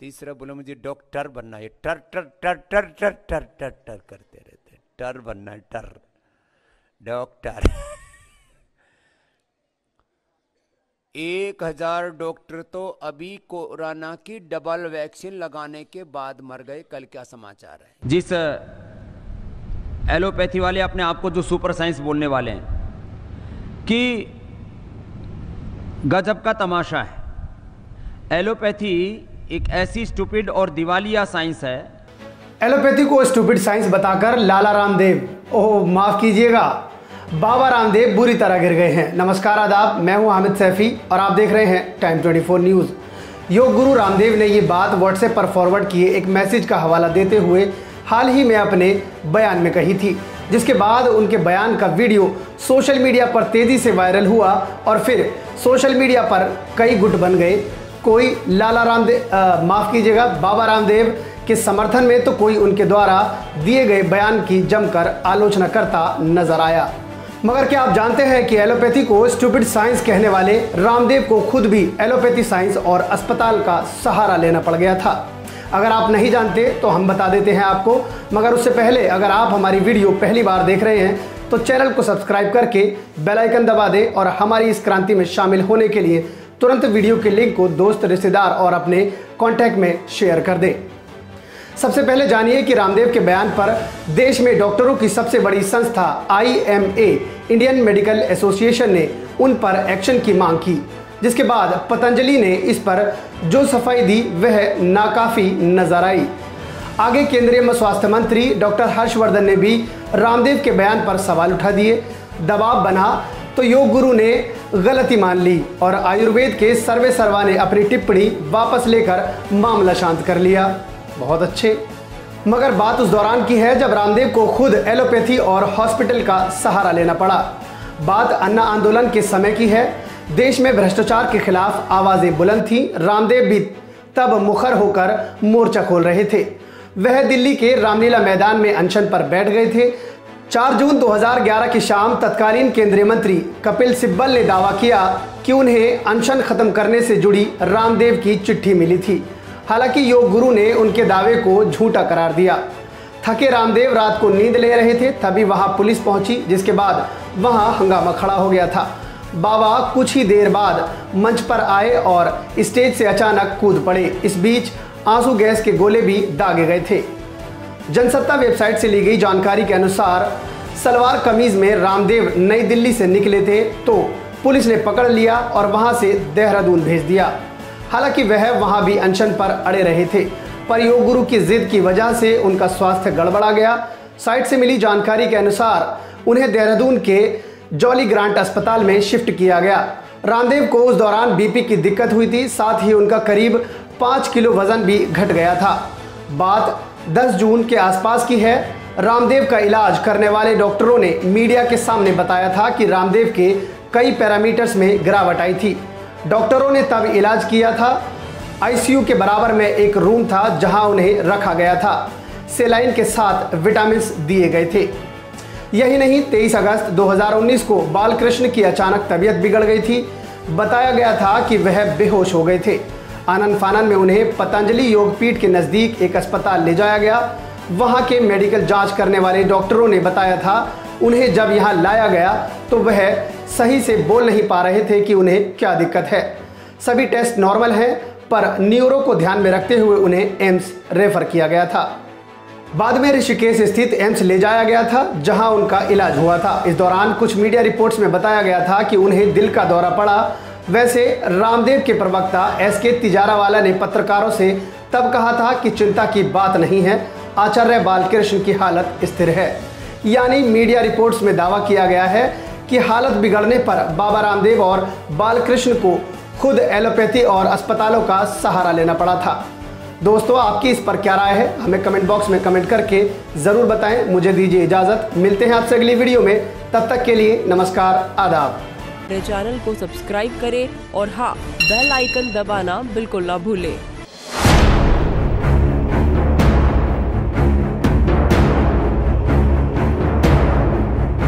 तीसरा बोला, मुझे डॉक्टर बनना है। टर टर टर टर टर टर टर टर, करते रहते टर बनना है, टर। डॉक्टर। एक हज़ार डॉक्टर तो अभी कोरोना की डबल वैक्सीन लगाने के बाद मर गए। कल क्या समाचार है? जिस एलोपैथी वाले अपने आप को जो सुपर साइंस बोलने वाले हैं कि गजब का तमाशा है। एलोपैथी एक ऐसी स्टूपिड और दिवालिया साइंस है। एलोपैथी को स्टूपिड साइंस बताकर लाला रामदेव, ओह, माफ़ कीजिएगा। बाबा रामदेव बुरी तरह गिर गए हैं। नमस्कार, आदाब, मैं हूँ हामिद सैफी और आप देख रहे हैं टाइम 24 न्यूज़ योग गुरु रामदेव ने ये बात व्हाट्सएप पर फॉरवर्ड किए एक मैसेज का हवाला देते हुए हाल ही में अपने बयान में कही थी, जिसके बाद उनके बयान का वीडियो सोशल मीडिया पर तेज़ी से वायरल हुआ और फिर सोशल मीडिया पर कई गुट बन गए। कोई लाला रामदेव माफ़ कीजिएगा, बाबा रामदेव के समर्थन में तो कोई उनके द्वारा दिए गए बयान की जमकर आलोचना करता नज़र आया। मगर क्या आप जानते हैं कि एलोपैथी को स्टूपिड साइंस कहने वाले रामदेव को खुद भी एलोपैथी साइंस और अस्पताल का सहारा लेना पड़ गया था? अगर आप नहीं जानते तो हम बता देते हैं आपको। मगर उससे पहले, अगर आप हमारी वीडियो पहली बार देख रहे हैं तो चैनल को सब्सक्राइब करके बेल आइकन दबा दें और हमारी इस क्रांति में शामिल होने के लिए तुरंत वीडियो के लिंक को दोस्त, रिश्तेदार और अपने कॉन्टैक्ट में शेयर कर दें। सबसे पहले जानिए कि रामदेव के बयान पर देश में डॉक्टरों की सबसे बड़ी संस्था आईएमए इंडियन मेडिकल एसोसिएशन ने उन पर एक्शन की मांग की, जिसके बाद पतंजलि ने इस पर जो सफ़ाई दी, वह नाकाफी नज़र आई। आगे केंद्रीय स्वास्थ्य मंत्री डॉक्टर हर्षवर्धन ने भी रामदेव के बयान पर सवाल उठा दिए। दबाव बना तो योग गुरु ने गलती मान ली और आयुर्वेद के सर्वे सर्वा ने अपनी टिप्पणी वापस लेकर मामला शांत कर लिया। बहुत अच्छे। मगर बात उस दौरान की है जब रामदेव को खुद एलोपैथी और हॉस्पिटल का सहारा लेना पड़ा। बात अन्ना आंदोलन के समय की है। देश में भ्रष्टाचार के खिलाफ आवाज़ें बुलंद थी। रामदेव भी तब मुखर होकर मोर्चा खोल रहे थे। वह दिल्ली के रामलीला मैदान में अनशन पर बैठ गए थे। 4 जून 2011 की शाम तत्कालीन केंद्रीय मंत्री कपिल सिब्बल ने दावा किया कि उन्हें अनशन खत्म करने से जुड़ी रामदेव की चिट्ठी मिली थी। हालाँकि योग गुरु ने उनके दावे को झूठा करार दिया। थके रामदेव रात को नींद ले रहे थे, तभी वहाँ पुलिस पहुँची, जिसके बाद वहाँ हंगामा खड़ा हो गया था। बाबा, कुछ ही देर बाद मंच पर आए और स्टेज से अचानक कूद पड़े। इस बीच आँसू गैस के गोले भी दागे गए थे। जनसत्ता वेबसाइट से ली गई जानकारी के अनुसार, सलवार कमीज में रामदेव नई दिल्ली से निकले थे तो पुलिस ने पकड़ लिया और वहाँ से देहरादून भेज दिया। हालाँकि वह वहाँ भी अनशन पर अड़े रहे थे, पर योग गुरु की जिद की वजह से उनका स्वास्थ्य गड़बड़ा गया। साइट से मिली जानकारी के अनुसार, उन्हें देहरादून के जॉली ग्रांट अस्पताल में शिफ्ट किया गया। रामदेव को उस दौरान बीपी की दिक्कत हुई थी, साथ ही उनका करीब पाँच किलो वज़न भी घट गया था। बात 10 जून के आसपास की है। रामदेव का इलाज करने वाले डॉक्टरों ने मीडिया के सामने बताया था कि रामदेव के कई पैरामीटर्स में गिरावट आई थी। डॉक्टरों ने तब इलाज किया था। आईसीयू के बराबर में एक रूम था जहाँ उन्हें रखा गया था। सेलाइन के साथ विटामिन दिए गए थे। यही नहीं 23 अगस्त 2019 को बालकृष्ण की अचानक तबीयत बिगड़ गई थी। बताया गया था कि वह बेहोश हो गए थे। आनंद फानन में उन्हें पतंजलि योगपीठ के नज़दीक एक अस्पताल ले जाया गया। वहाँ के मेडिकल जाँच करने वाले डॉक्टरों ने बताया था, उन्हें जब यहाँ लाया गया तो वह सही से बोल नहीं पा रहे थे कि उन्हें क्या दिक्कत है। सभी टेस्ट नॉर्मल हैं, पर न्यूरो को ध्यान में रखते हुए उन्हें एम्स रेफर किया गया था। बाद में ऋषिकेश स्थित एम्स ले जाया गया था, जहाँ उनका इलाज हुआ था। इस दौरान कुछ मीडिया रिपोर्ट्स में बताया गया था कि उन्हें दिल का दौरा पड़ा वैसे रामदेव के प्रवक्ता एस के तिजारावाला ने पत्रकारों से तब कहा था कि चिंता की बात नहीं है, आचार्य बालकृष्ण की हालत स्थिर है। यानी मीडिया रिपोर्ट्स में दावा किया गया है कि हालत बिगड़ने पर बाबा रामदेव और बालकृष्ण को खुद एलोपैथी और अस्पतालों का सहारा लेना पड़ा था। दोस्तों, आपकी इस पर क्या राय है? हमें कमेंट बॉक्स में कमेंट करके ज़रूर बताएँ। मुझे दीजिए इजाज़त। मिलते हैं आपसे अगली वीडियो में। तब तक के लिए नमस्कार, आदाब। चैनल को सब्सक्राइब करें और हाँ बेल आइकन दबाना बिल्कुल ना भूलें।